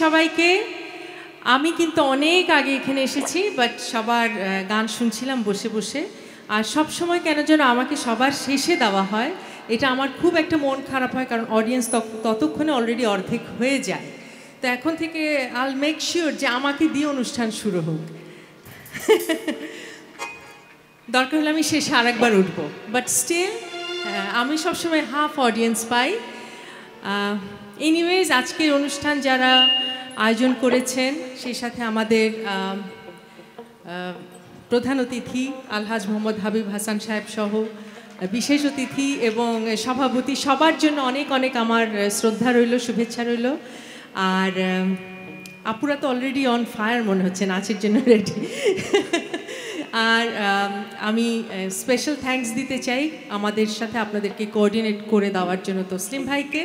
সবাইকে। আমি কিন্তু অনেক আগে এখানে এসেছি বাট সবার গান শুনছিলাম বসে বসে। আর সব সময় কেন যেন আমাকে সবার শেষে দেওয়া হয়। এটা আমার খুব একটা মন খারাপ হয়, কারণ অডিয়েন্স ততক্ষণে অলরেডি অর্ধেক হয়ে যায়। তো এখন থেকে আল মেক শিওর যে আমাকে দিয়ে অনুষ্ঠান শুরু হোক। দরকার হলে আমি শেষে আরেকবার উঠবো। বাট স্টিল আমি সবসময় হাফ অডিয়েন্স পাই। এনিওয়েজ আজকের অনুষ্ঠান যারা আয়োজন করেছেন, সেই সাথে আমাদের প্রধান অতিথি আলহাজ মোহাম্মদ হাবিব হাসান সাহেব সহ, বিশেষ অতিথি এবং সভাপতি, সবার জন্য অনেক অনেক আমার শ্রদ্ধা রইল, শুভেচ্ছা রইল। আর আপুরা তো অলরেডি অন ফায়ার মনে হচ্ছে, নাচের জন্য রেডি আর আমি স্পেশাল থ্যাঙ্কস দিতে চাই আমাদের সাথে আপনাদেরকে কোঅর্ডিনেট করে দেওয়ার জন্য তসলিম ভাইকে।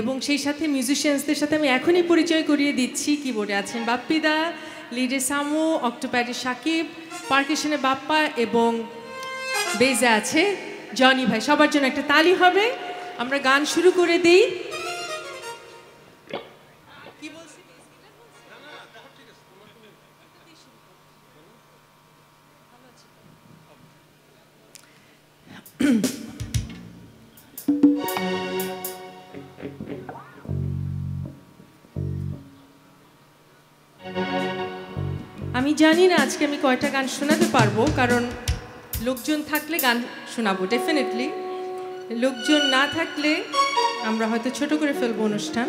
এবং সেই সাথে মিউজিশিয়ানসদের সাথে আমি এখনই পরিচয় করিয়ে দিচ্ছি কিবোর্ডে আছেন বাপ্পিদা লিডে সামু অক্টোপ্যাডে সাকিব পার্কেশনে বাপ্পা এবং বেজে আছে জনি ভাই। সবার জন্য একটা তালি হবে। আমরা গান শুরু করে দিই। আমি জানি না আজকে আমি কয়টা গান শোনাতে পারব, কারণ লোকজন থাকলে গান শোনাবো ডেফিনেটলি লোকজন না থাকলে আমরা হয়তো ছোট করে ফেলব অনুষ্ঠান।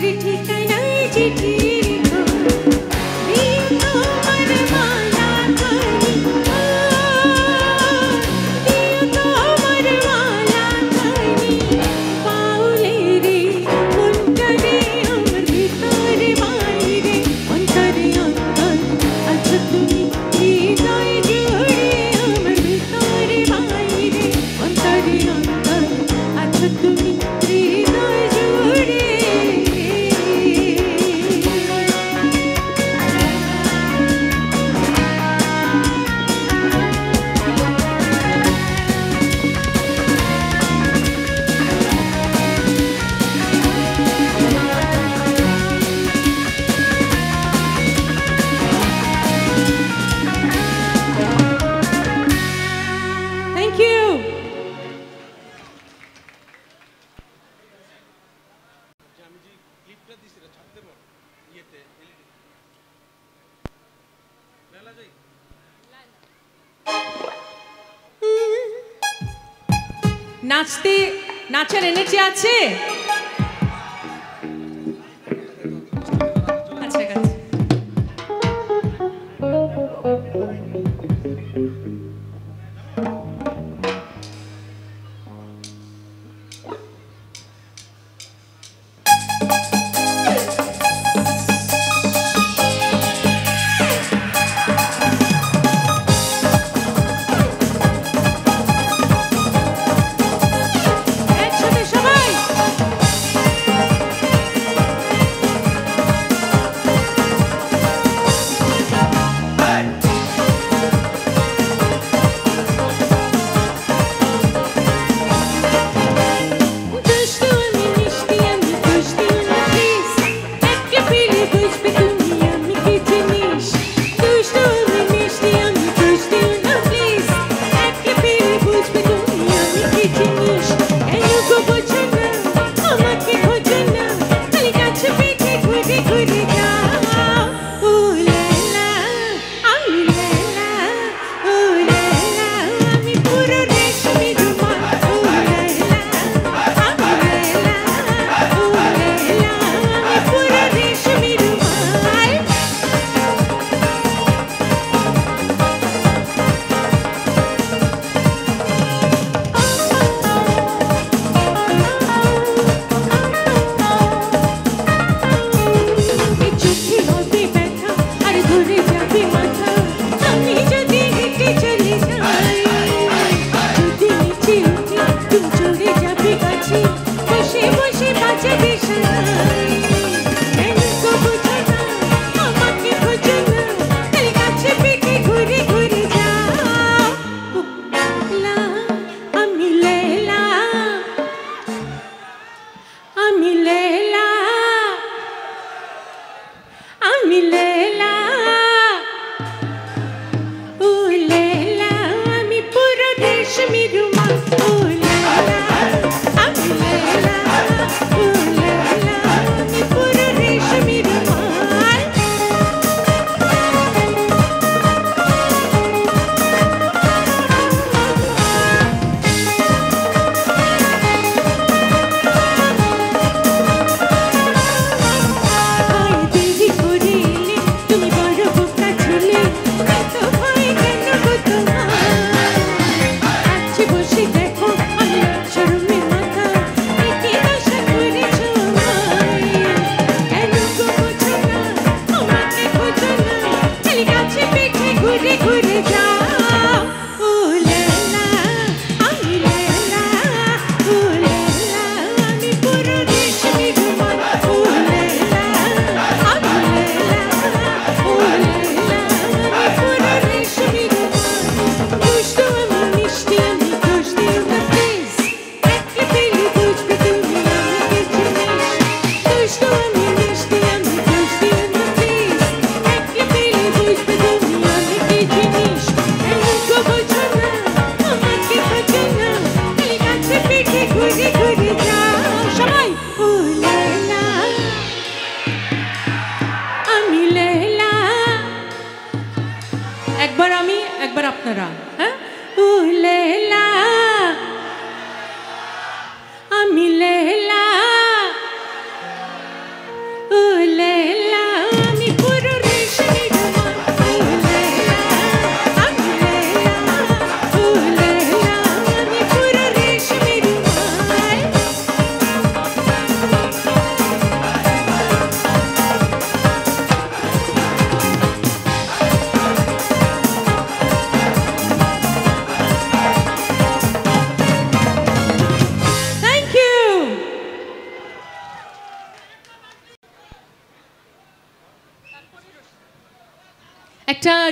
मेरी ठीक है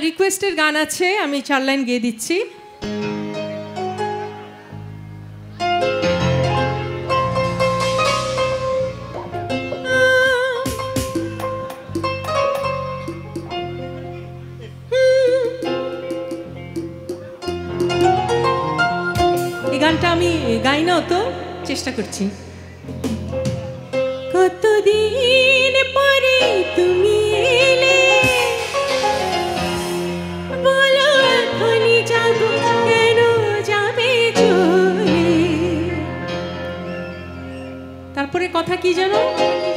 রিকোয়েস্টের গান আছে, আমি চার লাইন গিয়ে দিচ্ছি। গানটা আমি গাই না অত, চেষ্টা করছি। की जाना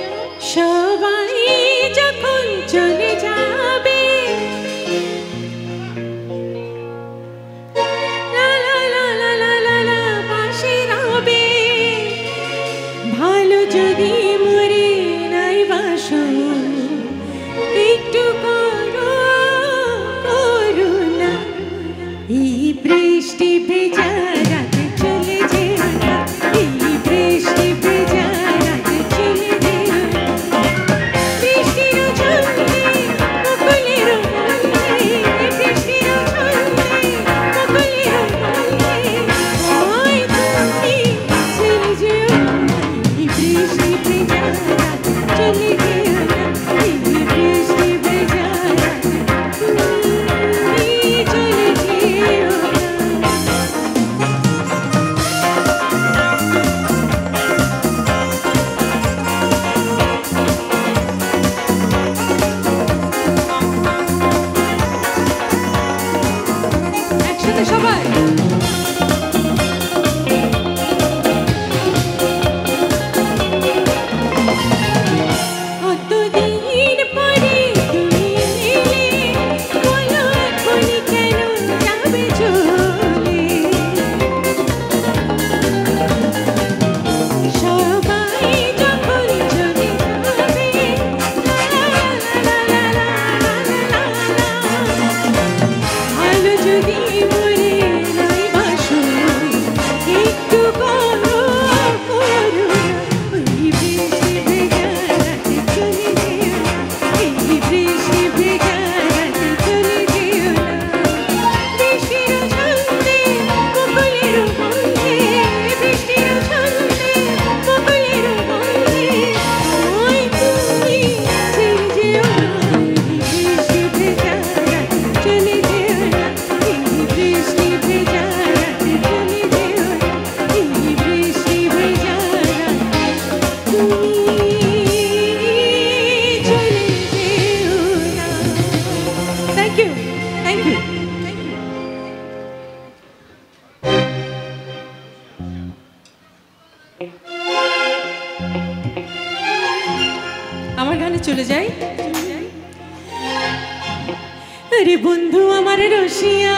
রে বন্ধু আমার রসিয়া।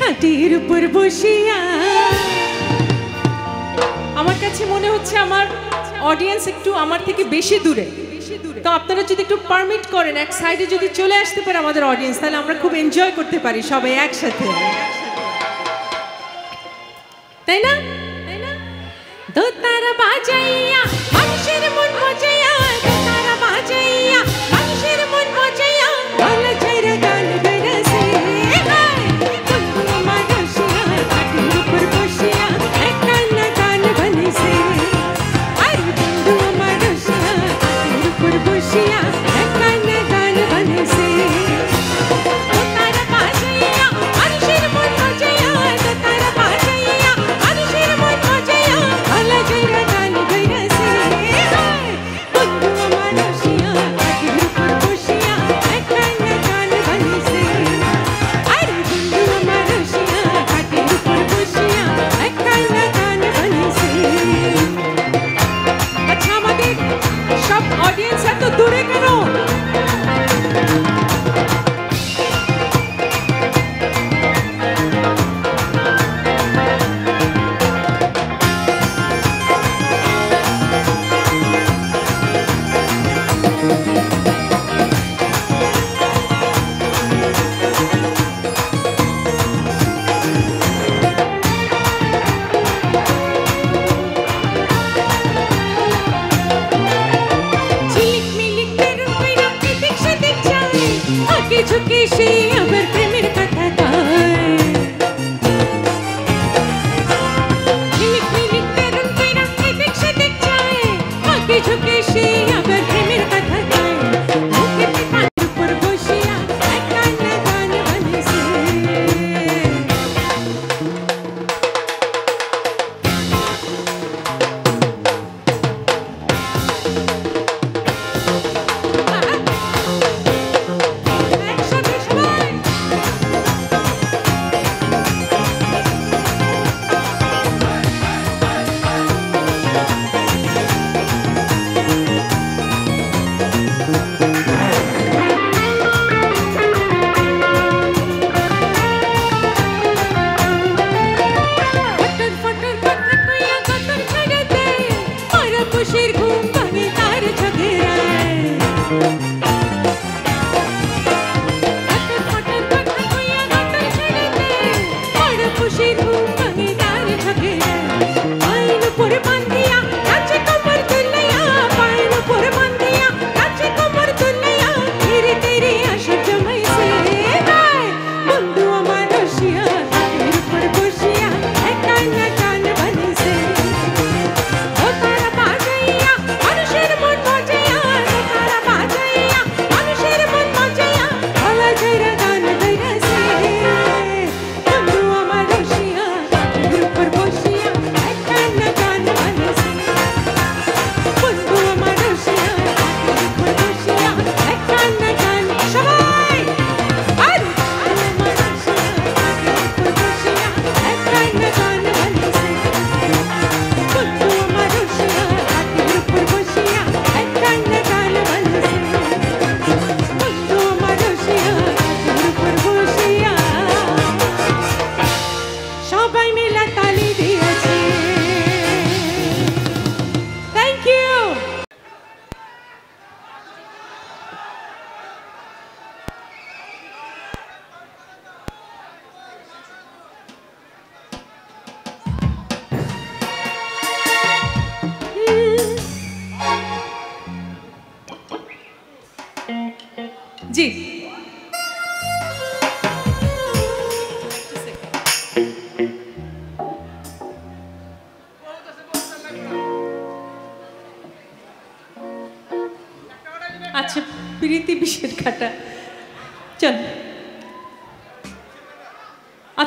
কাটির উপর বসিয়া। আমার কাছে মনে হচ্ছে আমার অডিয়েন্স একটু আমার থেকে বেশি দূরে। তো আপনারা যদি একটু পারমিট করেন, এক সাইডে যদি চলে আসতে পারে আমাদের অডিয়েন্স তাহলে আমরা খুব এনজয় করতে পারি সবাই একসাথে।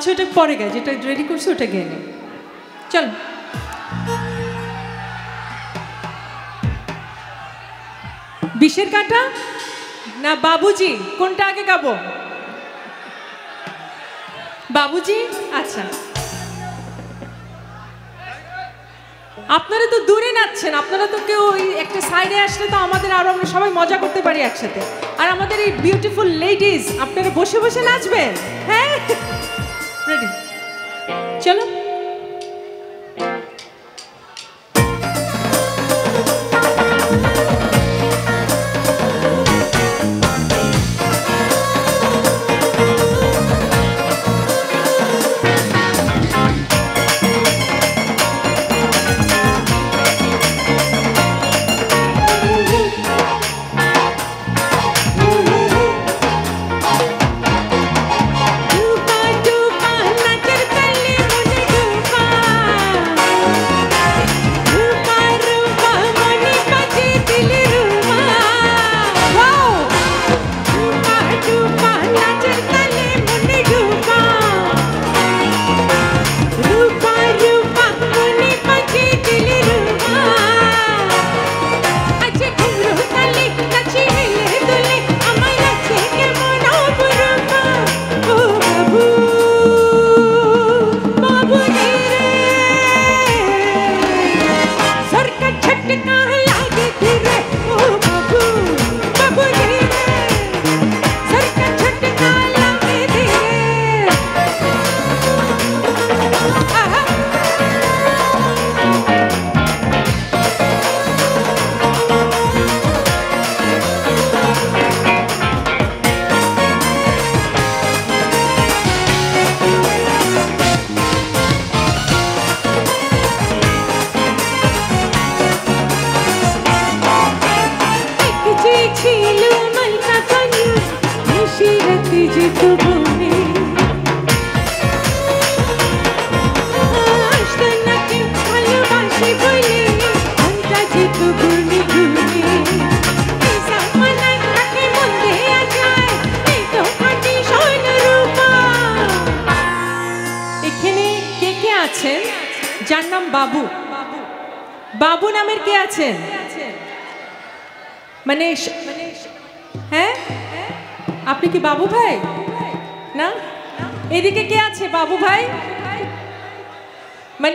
আচ্ছা ওটা পরে গে যেটা রেডি করছে ওটা গিয়ে চল। বিষের কাটা? না, বাবুজি, কোনটা আগে গাবো? বাবুজি? আচ্ছা। আপনারা তো দূরে নাচছেন, আপনারা তো কেউ একটা সাইডে আসলে তো আমাদের আরও আমরা সবাই মজা করতে পারি একসাথে। আর আমাদের এই বিউটিফুল লেডিজ আপনারা বসে বসে নাচবেন? হ্যাঁ? রেডি চলো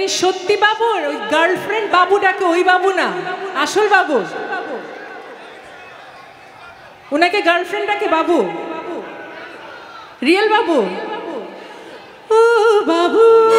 সত্যি বাবুর, ওই গার্লফ্রেন্ড বাবুটাকে, ওই বাবু না, আসল বাবু। ওনাকে গার্লফ্রেন্ডটাকে বাবু। রিয়েল বাবু। ও বাবু।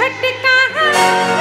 झटका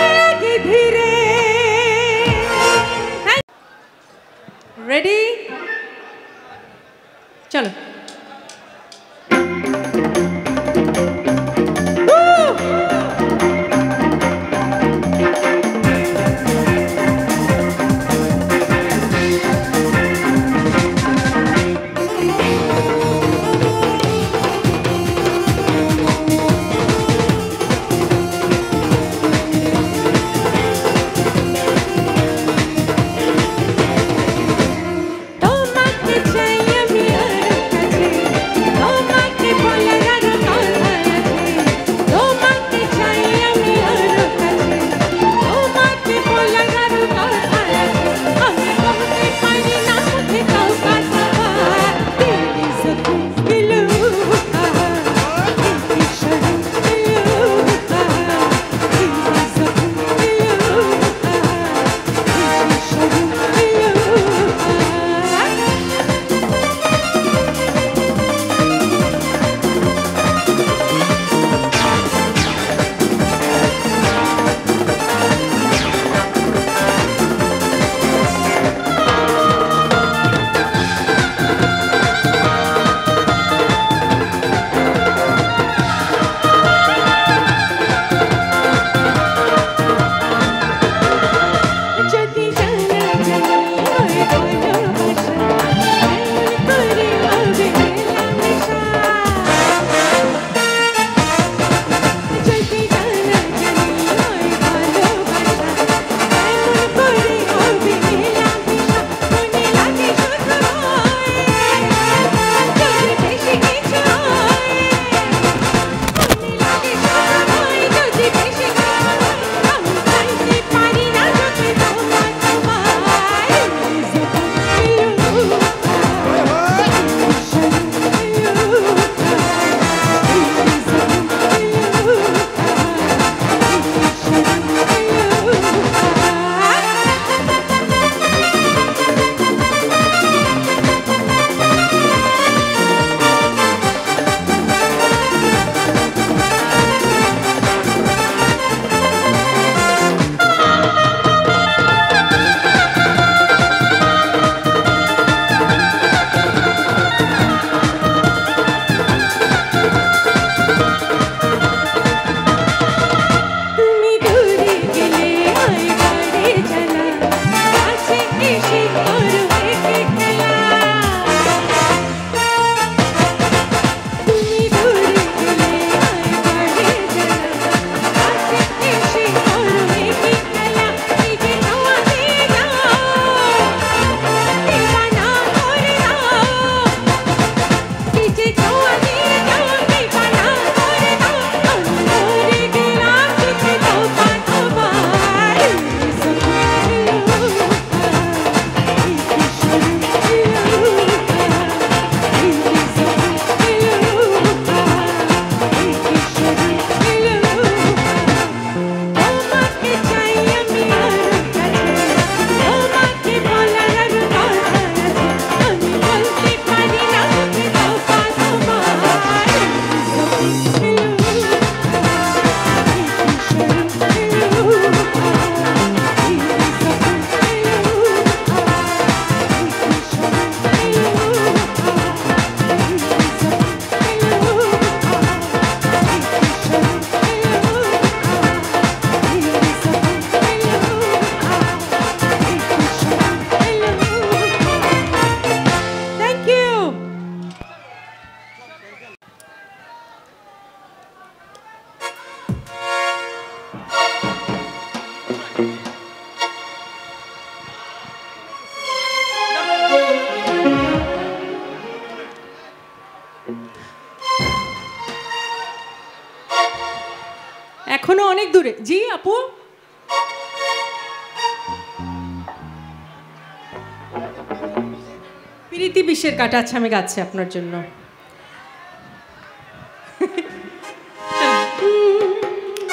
কিসের কাটা আছে আমি গাচ্ছি আপনার জন্য?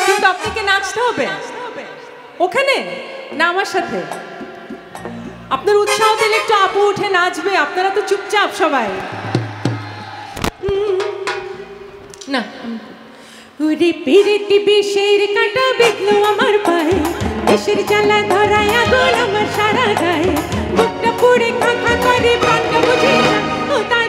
কিন্তু আপনাকে নাচতে হবে। ওখানে? না, আমার সাথে। আপনার উৎসাহ দিলে একটু আপু উঠে নাচবে, আপনারা তো চুপচাপ সবাই। না পিরিতি কাটা বিঘ্ন আমার পায়ে। বিষের জ্বালা ধরায় আগুন আমার সারা গায়ে। कुड़े खा खा करे बात मुझे। उतार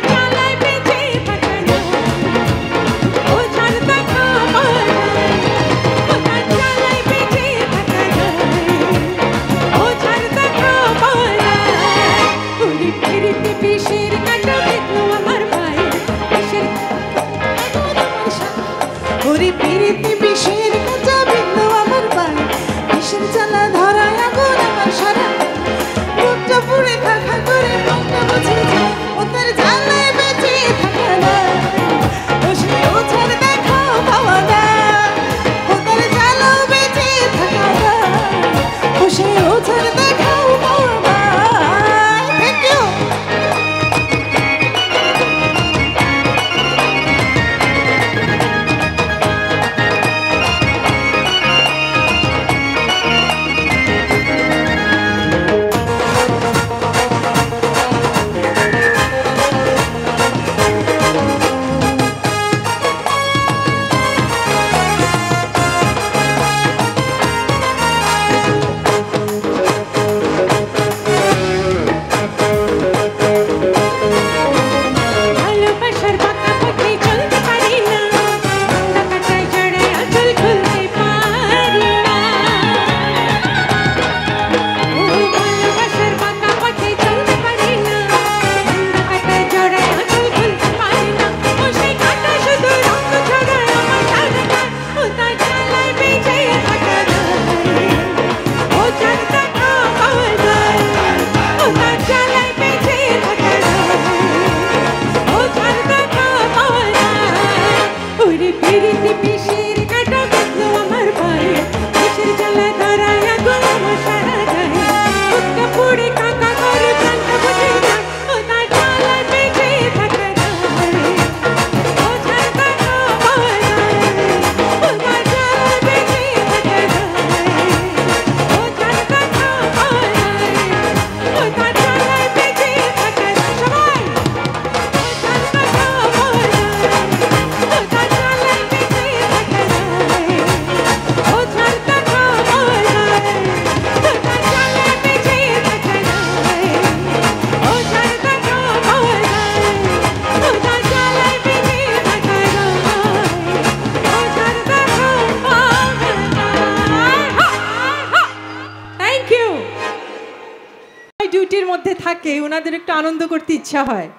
ওনাদের একটু আনন্দ করতে ইচ্ছা হয়।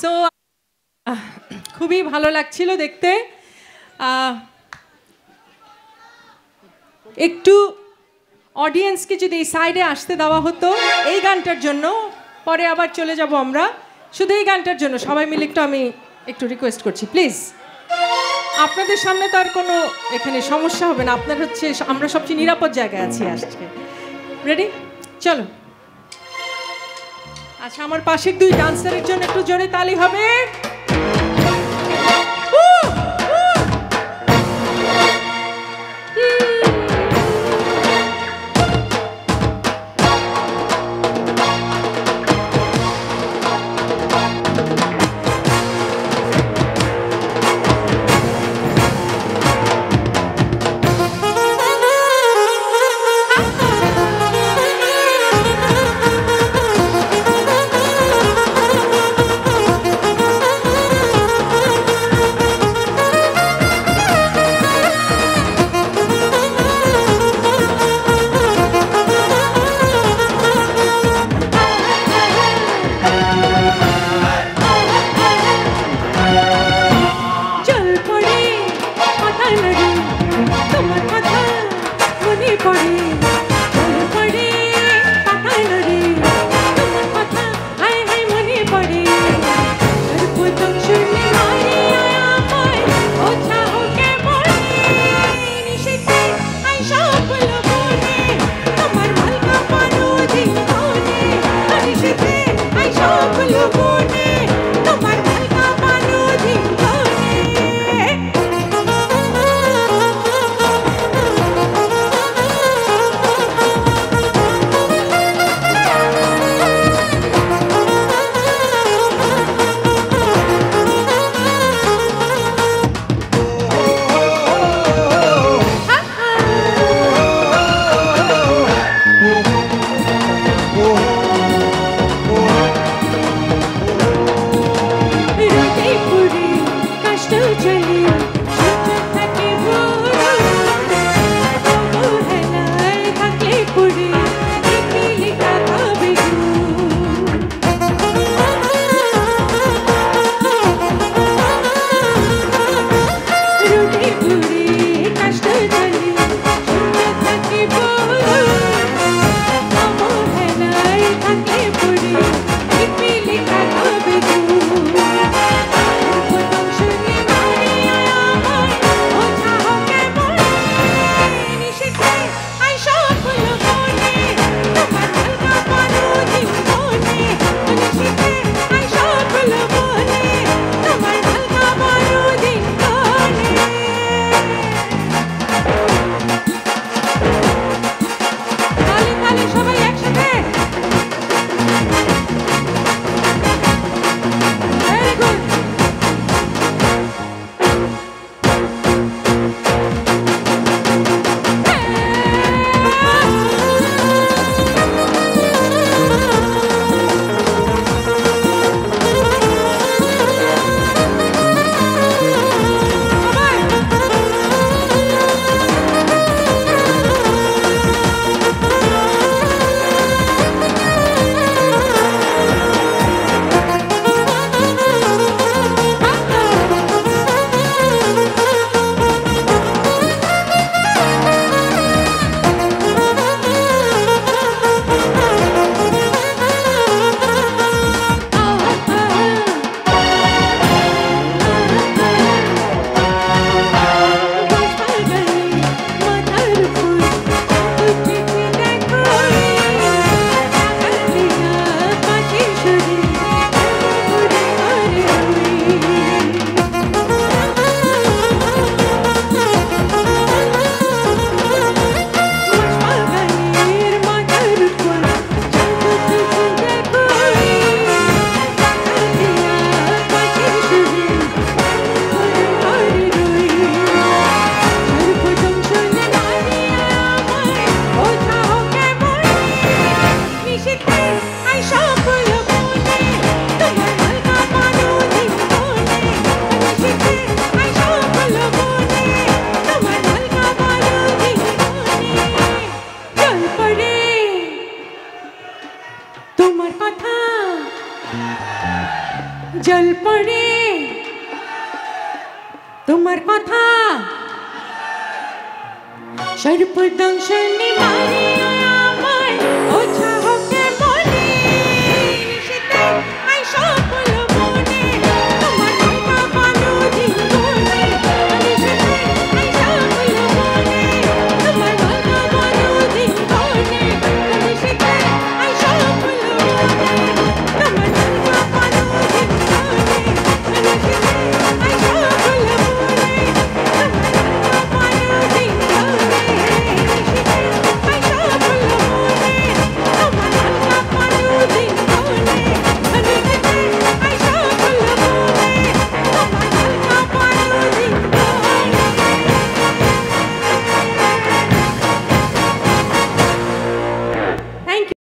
সো খুবই ভালো লাগছিল দেখতে। একটু অডিয়েন্সকে যদি এই সাইডে আসতে দেওয়া হতো, এই গানটার জন্য, পরে আবার চলে যাব আমরা। শুধু এই গানটার জন্য, সবাই মিলে একটু আমি একটু রিকোয়েস্ট করছি প্লিজ আপনাদের সামনে তার কোনো এখানে সমস্যা হবে না, আপনার হচ্ছে, আমরা সবচেয়ে নিরাপদ জায়গায় আছি আসছে রেডি চলো। আচ্ছা আমার পাশের দুই ডান্সারের জন্য একটু জোরে তালি হবে।